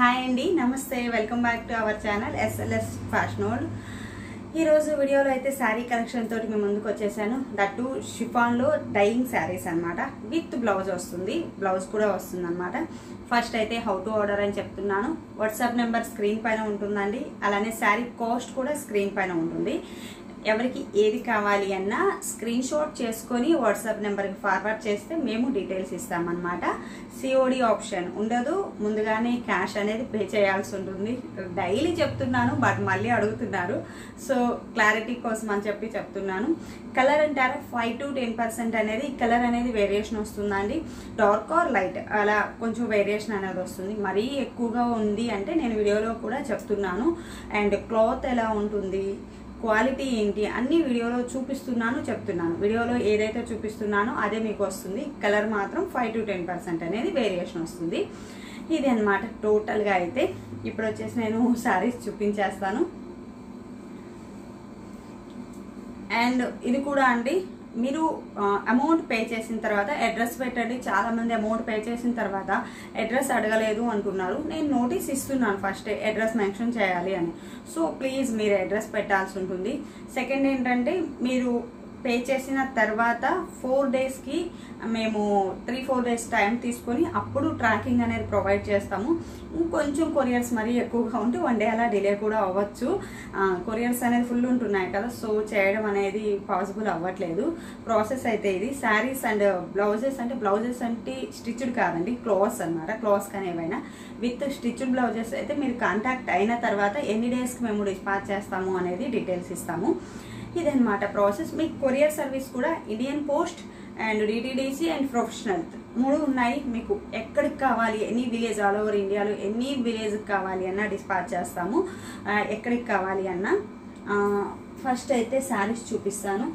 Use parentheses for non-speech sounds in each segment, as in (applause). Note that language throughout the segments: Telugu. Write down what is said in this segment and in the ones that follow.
హాయ్ అండి నమస్తే. Welcome back to our channel SLS fashion world ఈరోజు వీడియోలో అయితే శారీ కలెక్షన్ తోటి మేము ముందుకు వచ్చేసాను. దట్టు షిఫాన్లో డైయింగ్ శారీస్ అనమాట విత్ బ్లౌజ్ వస్తుంది. బ్లౌజ్ కూడా వస్తుంది అనమాట ఫస్ట్ అయితే హౌ టు ఆర్డర్ అని చెప్తున్నాను. వాట్సాప్ నెంబర్ స్క్రీన్ పైన ఉంటుందండి. అలానే శారీ కాస్ట్ కూడా స్క్రీన్ పైన ఉంటుంది. ఎవరికి ఏది కావాలి అన్నా స్క్రీన్ షాట్ చేసుకొని వాట్సాప్ నెంబర్కి ఫార్వర్డ్ చేస్తే మేము డీటెయిల్స్ ఇస్తామన్నమాట. సిఓడి ఆప్షన్ ఉండదు. ముందుగానే క్యాష్ అనేది పే చేయాల్సి ఉంటుంది. డైలీ చెప్తున్నాను బట్ మళ్ళీ అడుగుతున్నారు. సో క్లారిటీ కోసం అని చెప్పి చెప్తున్నాను. కలర్ అంటారా? ఫైవ్ టు టెన్ పర్సెంట్ అనేది కలర్ అనేది వేరియేషన్ వస్తుందండి. డార్క్ ఆర్ లైట్ అలా కొంచెం వేరియేషన్ అనేది వస్తుంది. మరీ ఎక్కువగా ఉంది అంటే నేను వీడియోలో కూడా చెప్తున్నాను. అండ్ క్లాత్ ఎలా ఉంటుంది? క్వాలిటీ ఏంటి అన్ని వీడియోలో చూపిస్తున్నాను చెప్తున్నాను. వీడియోలో ఏదైతే చూపిస్తున్నానో అదే మీకు వస్తుంది. కలర్ మాత్రం ఫైవ్ టు టెన్ పర్సెంట్ అనేది వేరియేషన్ వస్తుంది. ఇది అనమాట టోటల్గా అయితే. ఇప్పుడు వచ్చేసి నేను శారీస్ చూపించేస్తాను. అండ్ ఇది కూడా అండి మీరు అమౌంట్ పే చేసిన తర్వాత అడ్రస్ పెట్టండి. చాలా మంది అమౌంట్ పే చేసిన తర్వాత అడ్రస్ అడగలేదు అంటున్నారు నేను నోటీస్ ఇస్తున్నాను ఫస్ట్ అడ్రస్ మెన్షన్ చేయాలి అని. సో ప్లీజ్ మీరు అడ్రస్ పెట్టాల్సి ఉంటుంది. సెకండ్ ఏంటంటే మీరు పే చేసిన తర్వాత ఫోర్ డేస్కి మేము త్రీ ఫోర్ డేస్ టైం తీసుకొని అప్పుడు ట్రాకింగ్ అనేది ప్రొవైడ్ చేస్తాము. ఇంకొంచెం కొరియర్స్ మరీ ఎక్కువగా ఉంటే వన్ డే అలా డిలే కూడా అవ్వచ్చు. కొరియర్స్ అనేది ఫుల్ ఉంటున్నాయి కదా సో చేయడం అనేది పాసిబుల్ అవ్వట్లేదు. ప్రాసెస్ అయితే ఇది. శారీస్ అండ్ బ్లౌజెస్ అంటే బ్లౌజెస్ అంటే స్టిచ్డ్ కాదండి క్లాత్స్ అనమాట క్లాత్స్ కానీ ఏవైనా. విత్ స్టిచ్డ్ బ్లౌజెస్ అయితే మీరు కాంటాక్ట్ అయిన తర్వాత ఎన్ని డేస్కి మేము డిస్పాచ్ చేస్తాము అనేది డీటెయిల్స్ ఇస్తాము. ఇదన్నమాట ప్రాసెస్. మీకు కొరియర్ సర్వీస్ కూడా Indian Post and DTDC and professional మూడు ఉన్నాయి. మీకు ఎక్కడికి కావాలి ఎనీ విలేజ్ ఆల్ ఓవర్ ఇండియాలో ఎన్ని విలేజ్కి కావాలి అన్నా డిస్పాచ్ చేస్తాము. ఎక్కడికి కావాలి అన్నా. ఫస్ట్ అయితే శారీస్ చూపిస్తాను.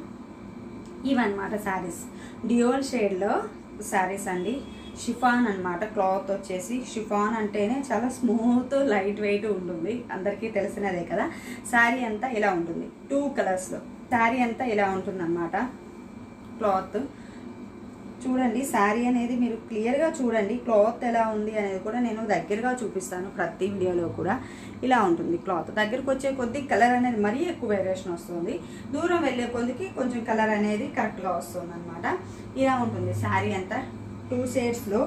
ఇవన్నమాట శారీస్. డియోల్ షేడ్లో శారీస్ అండి. షిఫాన్ అనమాట క్లాత్ వచ్చేసి. షిఫాన్ అంటేనే చాలా స్మూత్ లైట్ వెయిట్ ఉంటుంది. అందరికీ తెలిసినదే కదా. శారీ అంతా ఇలా ఉంటుంది టూ కలర్స్లో శారీ అంతా ఇలా ఉంటుంది అనమాట క్లాత్. చూడండి శారీ అనేది మీరు క్లియర్గా చూడండి క్లాత్ ఎలా ఉంది అనేది కూడా నేను దగ్గరగా చూపిస్తాను ప్రతి వీడియోలో కూడా. ఇలా ఉంటుంది క్లాత్. దగ్గరకు వచ్చే కొద్దీ కలర్ అనేది మరీ ఎక్కువ వేరియేషన్ వస్తుంది. దూరం వెళ్ళే కొద్దికి కొంచెం కలర్ అనేది కరెక్ట్గా వస్తుంది అనమాట ఇలా ఉంటుంది శారీ అంతా. టూ షేడ్స్లో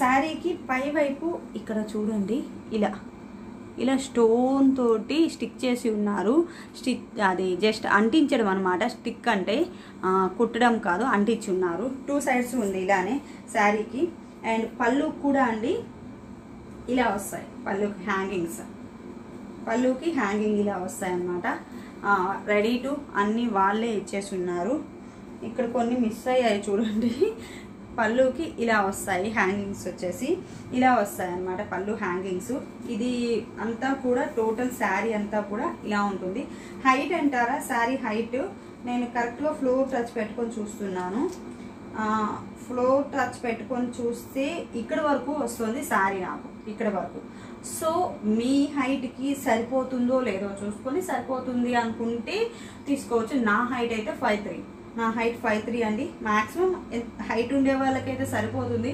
శారీకి పై వైపు ఇక్కడ చూడండి ఇలా. ఇలా స్టోన్ తోటి స్టిక్ చేసి ఉన్నారు. స్టిక్ అది జస్ట్ అంటించడం అనమాట స్టిక్ అంటే కుట్టడం కాదు అంటించి ఉన్నారు టూ సైడ్స్ ఉంది ఇలానే శారీకి. అండ్ పళ్ళు కూడా అండి ఇలా వస్తాయి. పళ్ళుకి హ్యాంగింగ్స్. పళ్ళుకి హ్యాంగింగ్ ఇలా వస్తాయి అన్నమాట. రెడీ టు అన్నీ వాళ్ళే ఇచ్చేసి ఉన్నారు. ఇక్కడ కొన్ని మిస్ అయ్యాయి చూడండి. పళ్ళుకి ఇలా వస్తాయి హ్యాంగింగ్స్ వచ్చేసి. ఇలా వస్తాయి అన్నమాట పళ్ళు హ్యాంగింగ్స్. ఇది అంతా కూడా టోటల్ శారీ అంతా కూడా ఇలా ఉంటుంది. హైట్ అంటారా? శారీ హైట్. నేను కరెక్ట్గా ఫ్లోర్ టచ్ పెట్టుకొని చూస్తున్నాను. ఫ్లోర్ టచ్ పెట్టుకొని చూస్తే ఇక్కడ వరకు వస్తుంది శారీ నాకు. ఇక్కడ వరకు. సో మీ హైట్కి సరిపోతుందో లేదో చూసుకొని సరిపోతుంది అనుకుంటే తీసుకోవచ్చు. నా హైట్ అయితే ఫైవ్ త్రీ. నా హైట్ ఫైవ్ త్రీ అండి. మ్యాక్సిమం హైట్ ఉండే వాళ్ళకైతే సరిపోతుంది.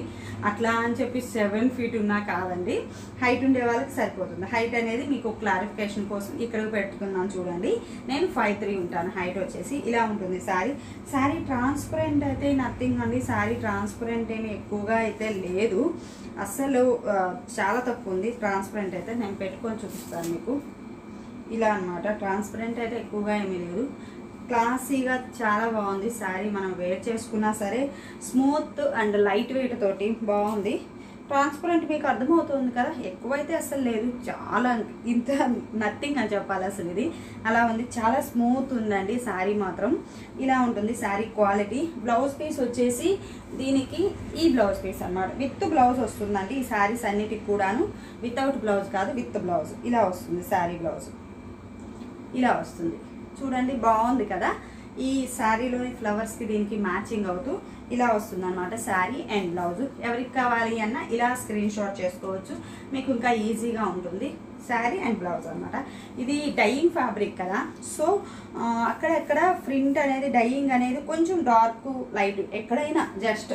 అట్లా అని చెప్పి సెవెన్ ఫీట్ ఉన్నా కాదండి. హైట్ ఉండే వాళ్ళకి సరిపోతుంది. హైట్ అనేది మీకు క్లారిఫికేషన్ కోసం ఇక్కడ పెట్టుకున్నాను చూడండి. నేను ఫైవ్ త్రీ ఉంటాను. హైట్ వచ్చేసి ఇలా ఉంటుంది శారీ. శారీ ట్రాన్స్పరెంట్ అయితే నథింగ్ అండి. శారీ ట్రాన్స్పరెంట్ ఏమి ఎక్కువగా అయితే లేదు. అస్సలు చాలా తక్కువ ఉంది. ట్రాన్స్పరెంట్ అయితే నేను పెట్టుకొని చూపిస్తాను మీకు. ఇలా అనమాట ట్రాన్స్పరెంట్ అయితే ఎక్కువగా ఏమీ లేదు. క్లాసీగా చాలా బాగుంది. శారీ మనం వేర్ చేసుకున్నా సరే స్మూత్ అండ్ లైట్ వెయిట్ తోటి బాగుంది. ట్రాన్స్పరెంట్ మీకు అర్థమవుతుంది కదా? ఎక్కువైతే అసలు లేదు. చాలా ఇంత నథింగ్ అని చెప్పాలి అసలు ఇది. అలా ఉంది. చాలా స్మూత్ ఉందండి శారీ మాత్రం. ఇలా ఉంటుంది శారీ క్వాలిటీ. బ్లౌజ్ పీస్ వచ్చేసి దీనికి ఈ బ్లౌజ్ పీస్ అన్నమాట. విత్ బ్లౌజ్ వస్తుందండి. ఈ శారీస్ అన్నిటికి కూడాను వితౌట్ బ్లౌజ్ కాదు విత్ బ్లౌజ్. ఇలా వస్తుంది శారీ బ్లౌజ్. ఇలా వస్తుంది. చూడండి బాగుంది కదా? ఈ శారీలోని ఫ్లవర్స్కి దీనికి మ్యాచింగ్ అవుతూ ఇలా వస్తుంది అనమాట శారీ అండ్ బ్లౌజ్. ఎవరికి కావాలి అన్న ఇలా స్క్రీన్ షాట్ చేసుకోవచ్చు. మీకు ఇంకా ఈజీగా ఉంటుంది. శారీ అండ్ బ్లౌజ్ అనమాట ఇది డైయింగ్ ఫ్యాబ్రిక్ కదా? సో అక్కడెక్కడ ప్రింట్ అనేది డైయింగ్ అనేది కొంచెం డార్క్ లైట్ ఎక్కడైనా జస్ట్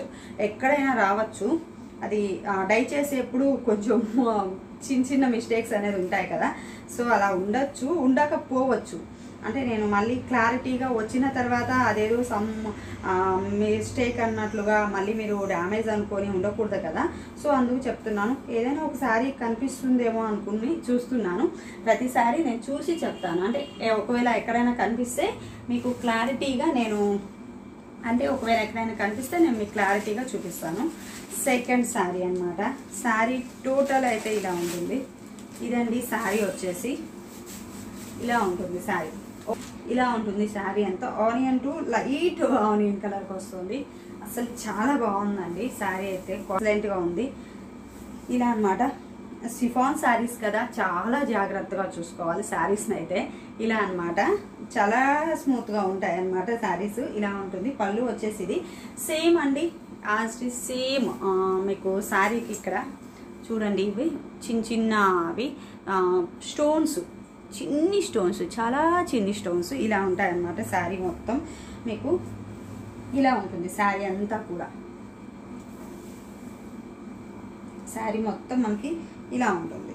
ఎక్కడైనా రావచ్చు. అది డై చేసేప్పుడు కొంచెం చిన్న చిన్న మిస్టేక్స్ అనేది ఉంటాయి కదా? సో అలా ఉండొచ్చు. ఉండకపోవచ్చు. అంటే నేను మళ్ళీ క్లారిటీగా వచ్చిన తర్వాత అదేదో సమ్ మిస్టేక్ అన్నట్లుగా మళ్ళీ మీరు డ్యామేజ్ అనుకొని ఉండకూడదు కదా. సో అందుకు చెప్తున్నాను. ఏదైనా ఒకసారి కనిపిస్తుందేమో అనుకుని చూస్తున్నాను. ప్రతిసారి నేను చూసి చెప్తాను. అంటే ఒకవేళ ఎక్కడైనా కనిపిస్తే మీకు క్లారిటీగా నేను అంటే ఒకవేళ ఎక్కడైనా కనిపిస్తే నేను మీకు క్లారిటీగా చూపిస్తాను. సెకండ్ శారీ అన్నమాట. శారీ టోటల్ అయితే ఇలా ఉంటుంది. ఇదండి శారీ వచ్చేసి. ఇలా ఉంటుంది శారీ ఇలా ఉంటుంది శారీ అంతా. ఆనియన్ టు లైట్ ఆనియన్ కలర్కి వస్తుంది. అసలు చాలా బాగుందండి శారీ అయితే. ఎక్సలెంట్గా ఉంది. ఇలా అన్నమాట. సిఫాన్ శారీస్ కదా చాలా జాగ్రత్తగా చూసుకోవాలి శారీస్ని అయితే. ఇలా అన్నమాట. చాలా స్మూత్గా ఉంటాయి అనమాట శారీస్ ఇలా ఉంటుంది. పళ్ళు వచ్చేసి ఇది సేమ్ అండి యాజ్ సేమ్ మీకు శారీకి ఇక్కడ చూడండి ఇవి. చిన్న చిన్న అవి స్టోన్స్ చిన్ని స్టోన్స్ చాలా చిన్ని స్టోన్స్ ఇలా ఉంటాయి అన్నమాట శారీ మొత్తం. మీకు ఇలా ఉంటుంది శారీ అంతా కూడా. శారీ మొత్తం మనకి ఇలా ఉంటుంది.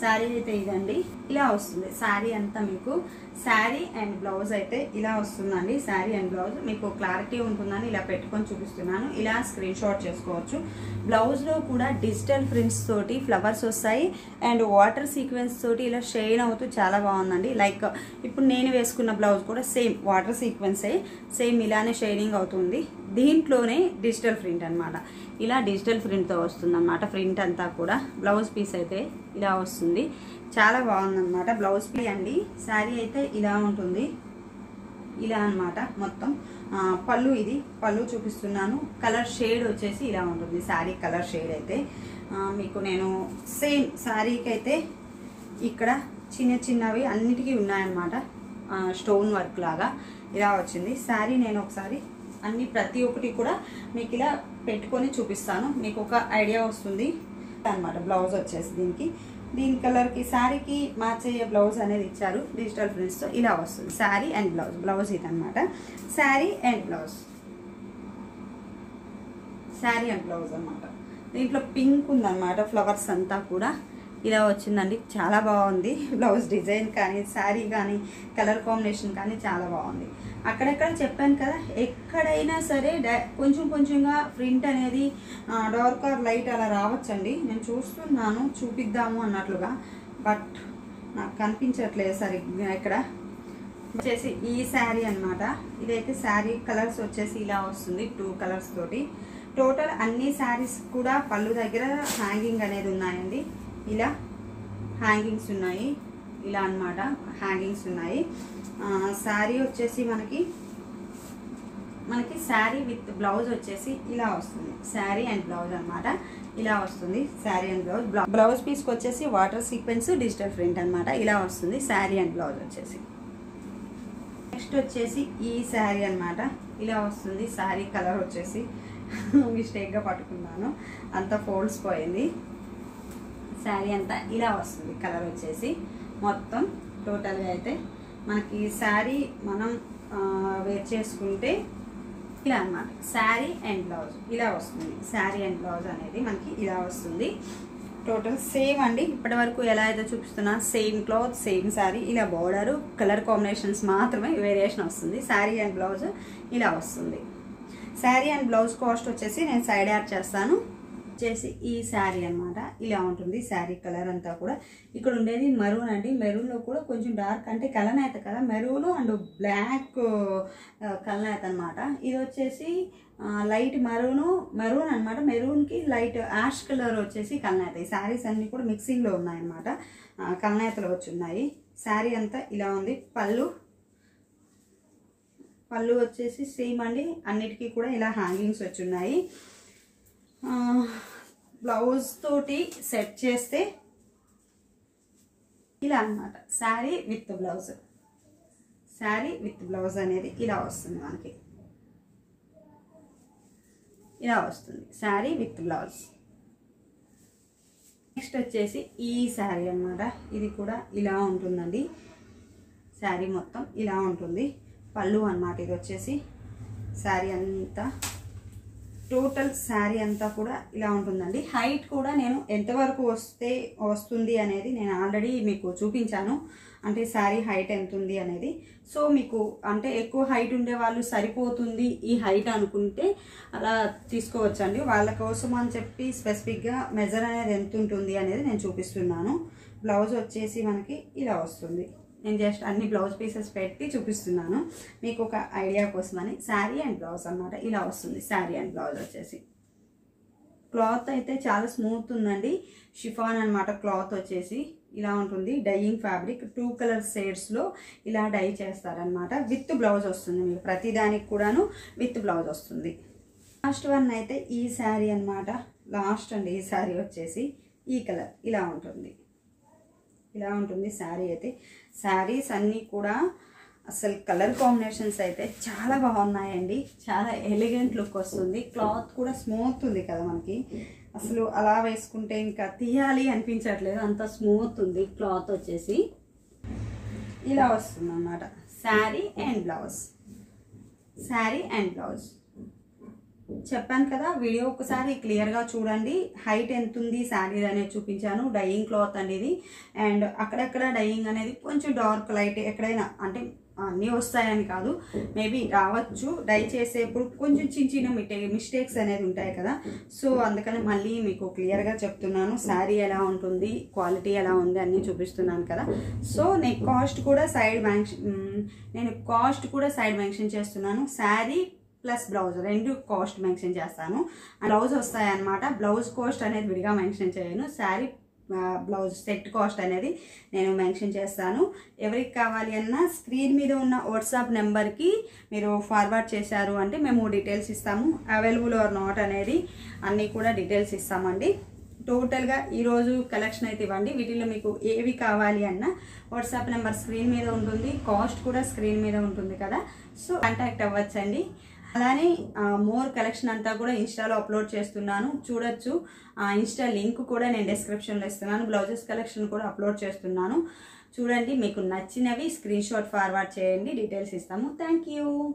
శారీ అయితే ఇదండి. ఇలా వస్తుంది. శారీ అంతా మీకు శారీ అండ్ బ్లౌజ్ అయితే ఇలా వస్తుందండి. శారీ అండ్ బ్లౌజ్ మీకు క్లారిటీ ఉంటుందని ఇలా పెట్టుకొని చూపిస్తున్నాను. ఇలా స్క్రీన్ షాట్ చేసుకోవచ్చు. బ్లౌజ్లో కూడా డిజిటల్ ప్రింట్స్ తోటి ఫ్లవర్స్ వస్తాయి. అండ్ వాటర్ సీక్వెన్స్ తోటి ఇలా షైన్ అవుతూ చాలా బాగుందండి. లైక్ ఇప్పుడు నేను వేసుకున్న బ్లౌజ్ కూడా సేమ్ వాటర్ సీక్వెన్సే. సేమ్ ఇలానే షైనింగ్ అవుతుంది. దీంట్లోనే డిజిటల్ ప్రింట్ అనమాట ఇలా డిజిటల్ ప్రింట్తో వస్తుంది అనమాట ప్రింట్ అంతా కూడా బ్లౌజ్ పీస్ అయితే ఇలా వస్తుంది. చాలా బాగుందన్నమాట. బ్లౌజ్ పీ అండి. శారీ అయితే ఇలా ఉంటుంది. ఇలా అన్నమాట మొత్తం. పళ్ళు ఇది. పళ్ళు చూపిస్తున్నాను. కలర్ షేడ్ వచ్చేసి ఇలా ఉంటుంది. శారీ కలర్ షేడ్ అయితే. మీకు నేను సేమ్ శారీకి అయితే ఇక్కడ చిన్న చిన్నవి అన్నిటికీ ఉన్నాయన్నమాట. స్టోన్ వర్క్ లాగా ఇలా వచ్చింది. శారీ నేను ఒకసారి అన్ని ప్రతి ఒక్కటి కూడా మీకు ఇలా పెట్టుకొని చూపిస్తాను. మీకు ఒక ఐడియా వస్తుంది అన్నమాట. బ్లౌజ్ వచ్చేసి దీనికి. దీని కలర్కి శారీకి మ్యాచ్ అయ్యే బ్లౌజ్ అనేది ఇచ్చారు డిజిటల్ ప్రింట్స్తో ఇలా వస్తుంది. శారీ అండ్ బ్లౌజ్ బ్లౌజ్ ఇదనమాట sari and blouse sari and blouse అనమాట దీంట్లో పింక్ ఉందన్నమాట ఫ్లవర్స్ అంతా కూడా. ఇలా వచ్చిందండి. చాలా బాగుంది. బ్లౌజ్ డిజైన్ కానీ శారీ కానీ కలర్ కాంబినేషన్ కానీ చాలా బాగుంది. అక్కడెక్కడ చెప్పాను కదా ఎక్కడైనా సరే కొంచెం కొంచెంగా ప్రింట్ అనేది డార్క్ ఆర్ లైట్ అలా రావచ్చండి. నేను చూస్తున్నాను చూపిద్దాము అన్నట్లుగా. బట్ నాకు కనిపించట్లేదు సరిగ్గా ఇక్కడ. వచ్చేసి ఈ శారీ అన్నమాట. ఇదైతే శారీ కలర్స్ వచ్చేసి ఇలా వస్తుంది టూ కలర్స్ తోటి. టోటల్ అన్ని శారీస్ కూడా పళ్ళు దగ్గర హ్యాంగింగ్ అనేది ఉన్నాయండి. ఇలా హ్యాంగింగ్స్ ఉన్నాయి. ఇలా అన్నమాట. హ్యాంగింగ్స్ ఉన్నాయి. శారీ వచ్చేసి మనకి మనకి శారీ విత్ బ్లౌజ్ వచ్చేసి ఇలా వస్తుంది. శారీ అండ్ బ్లౌజ్ అనమాట ఇలా వస్తుంది. Sari and blouse. బ్లౌజ్ పీస్కి వచ్చేసి వాటర్ సీక్వెన్స్ డిజిటల్ ప్రింట్ అనమాట ఇలా వస్తుంది. శారీ అండ్ బ్లౌజ్ వచ్చేసి. నెక్స్ట్ వచ్చేసి ఈ శారీ అన్నమాట. ఇలా వస్తుంది. శారీ కలర్ వచ్చేసి (laughs) మిస్టేక్గా పట్టుకున్నాను. అంత ఫోల్డ్స్ పోయింది. శారీ అంతా ఇలా వస్తుంది కలర్ వచ్చేసి. మొత్తం టోటల్గా అయితే మనకి శారీ మనం వేర్ చేసుకుంటే ఇలా అనమాట శారీ అండ్ బ్లౌజ్ ఇలా వస్తుంది. శారీ అండ్ బ్లౌజ్ అనేది మనకి ఇలా వస్తుంది. టోటల్ సేమ్ అండి. ఇప్పటి వరకు ఎలా అయితే చూపిస్తున్నా సేమ్ క్లాత్ సేమ్ శారీ ఇలా బార్డరు కలర్ కాంబినేషన్స్ మాత్రమే వేరియేషన్ వస్తుంది. శారీ అండ్ బ్లౌజ్ ఇలా వస్తుంది. శారీ అండ్ బ్లౌజ్ కాస్ట్ వచ్చేసి నేను సైడ్ యాడ్ చేస్తాను. వచ్చేసి ఈ శారీ అన్నమాట. ఇలా ఉంటుంది శారీ కలర్ అంతా కూడా. ఇక్కడ ఉండేది మెరూన్ అండి. మెరూన్లో కూడా కొంచెం డార్క్ అంటే కలనేత కదా. మెరూన్ అండ్ బ్లాక్ కలనేత అనమాట ఇది వచ్చేసి లైట్ మెరూను మెరూన్ అనమాట మెరూన్కి లైట్ యాష్ కలర్ వచ్చేసి కలనేత ఈ శారీస్ అన్నీ కూడా మిక్సింగ్లో ఉన్నాయన్నమాట. ఆ, కలనేతలు వచ్చి ఉన్నాయి. శారీ అంతా ఇలా ఉంది. పళ్ళు. పళ్ళు వచ్చేసి సేమ్ అండి. అన్నిటికీ కూడా ఇలా హ్యాంగింగ్స్ వచ్చి ఉన్నాయి. బ్లౌజ్ తోటి సెట్ చేస్తే ఇలా అన్నమాట. Sari with blouse. Sari with blouse అనేది ఇలా వస్తుంది మనకి. ఇలా వస్తుంది. Sari with blouse. నెక్స్ట్ వచ్చేసి ఈ శారీ అన్నమాట. ఇది కూడా ఇలా ఉంటుందండి. శారీ మొత్తం ఇలా ఉంటుంది. పళ్ళు అనమాట ఇది వచ్చేసి. శారీ అంతా టోటల్ శారీ అంతా కూడా ఇలా ఉంటుందండి. హైట్ కూడా నేను ఎంతవరకు వస్తే వస్తుంది అనేది నేను ఆల్రెడీ మీకు చూపించాను. అంటే శారీ హైట్ ఎంత ఉంది అనేది. సో మీకు అంటే ఎక్కువ హైట్ ఉండే వాళ్ళు సరిపోతుంది ఈ హైట్ అనుకుంటే అలా తీసుకోవచ్చండి. వాళ్ళ కోసం అని చెప్పి స్పెసిఫిక్గా మెజర్ అనేది ఎంత ఉంటుంది అనేది నేను చూపిస్తున్నాను. బ్లౌజ్ వచ్చేసి మనకి ఇలా వస్తుంది. నేను జస్ట్ అన్ని బ్లౌజ్ పీసెస్ పెట్టి చూపిస్తున్నాను. మీకు ఒక ఐడియా కోసమని శారీ అండ్ బ్లౌజ్ అనమాట ఇలా వస్తుంది శారీ అండ్ బ్లౌజ్ వచ్చేసి. క్లాత్ అయితే చాలా స్మూత్ ఉందండి. షిఫాన్ అనమాట క్లాత్ వచ్చేసి. ఇలా ఉంటుంది. డైయింగ్ ఫ్యాబ్రిక్ టూ కలర్ షేడ్స్లో ఇలా డై చేస్తారనమాట విత్ బ్లౌజ్ వస్తుంది మీకు. ప్రతిదానికి కూడాను విత్ బ్లౌజ్ వస్తుంది. లాస్ట్ వన్ అయితే ఈ శారీ అన్నమాట. లాస్ట్ అండి ఈ శారీ వచ్చేసి ఈ కలర్. ఇలా ఉంటుంది. ఇలా ఉంటుంది శారీ అయితే. శారీస్ అన్నీ కూడా అసలు కలర్ కాంబినేషన్స్ అయితే చాలా బాగున్నాయండి. చాలా ఎలిగెంట్ లుక్ వస్తుంది. క్లాత్ కూడా స్మూత్ ఉంది కదా మనకి. అసలు అలా వేసుకుంటే ఇంకా తీయాలి అనిపించట్లేదు. అంత స్మూత్ ఉంది క్లాత్ వచ్చేసి. ఇలా వస్తుంది అన్నమాట sari and blouse sari and blouse చెప్పాను కదా వీడియో ఒకసారి క్లియర్గా చూడండి. హైట్ ఎంత ఉంది శారీ అనేది చూపించాను డైయింగ్ క్లాత్ అనేది. అండ్ అక్కడక్కడ డైయింగ్ అనేది కొంచెం డార్క్ లైట్ ఎక్కడైనా అంటే అన్నీ వస్తాయని కాదు. మేబీ రావచ్చు. డై చేసేప్పుడు కొంచెం చిన్న చిన్న మిటే మిస్టేక్స్ అనేది ఉంటాయి కదా. సో అందుకని మళ్ళీ మీకు క్లియర్గా చెప్తున్నాను శారీ ఎలా ఉంటుంది క్వాలిటీ ఎలా ఉంది అన్నీ చూపిస్తున్నాను కదా. సో నేను కాస్ట్ కూడా సైడ్ మెన్షన్ నేను కాస్ట్ కూడా సైడ్ మెన్షన్ చేస్తున్నాను. శారీ ప్లస్ బ్లౌజ్ రెండు కాస్ట్ మెన్షన్ చేస్తాను. బ్లౌజ్ వస్తాయన్నమాట. బ్లౌజ్ కాస్ట్ అనేది విడిగా మెన్షన్ చేయను. శారీ బ్లౌజ్ సెట్ కాస్ట్ అనేది నేను మెన్షన్ చేస్తాను. ఎవరికి కావాలి అన్నా స్క్రీన్ మీద ఉన్న వాట్సాప్ నెంబర్కి మీరు ఫార్వర్డ్ చేశారు అంటే మేము డీటెయిల్స్ ఇస్తాము. అవైలబుల్ ఆర్ నాట్ అనేది అన్నీ కూడా డీటెయిల్స్ ఇస్తామండి. టోటల్గా ఈరోజు కలెక్షన్ అయితే ఇవ్వండి. వీటిలో మీకు ఏవి కావాలి అన్న వాట్సాప్ నెంబర్ స్క్రీన్ మీద ఉంటుంది. కాస్ట్ కూడా స్క్రీన్ మీద ఉంటుంది కదా. సో కాంటాక్ట్ అవ్వచ్చండి. అలానే మోర్ కలెక్షన్ అంతా కూడా ఇన్స్టాలో అప్లోడ్ చేస్తున్నాను. చూడొచ్చు. ఆ ఇన్స్టా లింక్ కూడా నేను డిస్క్రిప్షన్లో ఇస్తున్నాను. బ్లౌజెస్ కలెక్షన్ కూడా అప్లోడ్ చేస్తున్నాను. చూడండి మీకు నచ్చినవి స్క్రీన్ షాట్ ఫార్వర్డ్ చేయండి. డీటెయిల్స్ ఇస్తాము. Thank you.